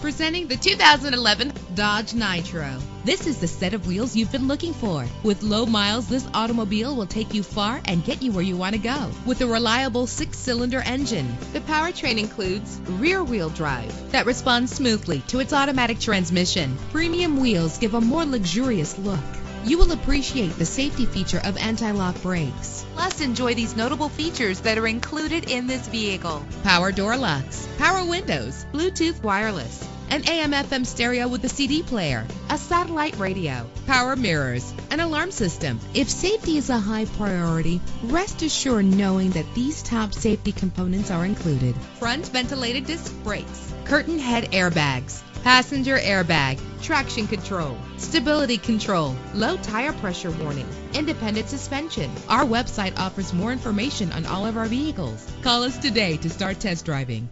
Presenting the 2011 Dodge Nitro. This is the set of wheels you've been looking for. With low miles, this automobile will take you far and get you where you want to go. With a reliable six-cylinder engine, the powertrain includes rear-wheel drive that responds smoothly to its automatic transmission. Premium wheels give a more luxurious look. You will appreciate the safety feature of anti-lock brakes. Plus, enjoy these notable features that are included in this vehicle. Power door locks, power windows, Bluetooth wireless, an AM FM stereo with a CD player, a satellite radio, power mirrors, an alarm system. If safety is a high priority, rest assured knowing that these top safety components are included. Front ventilated disc brakes, curtain head airbags, passenger airbag, traction control, stability control, low tire pressure warning, independent suspension. Our website offers more information on all of our vehicles. Call us today to start test driving.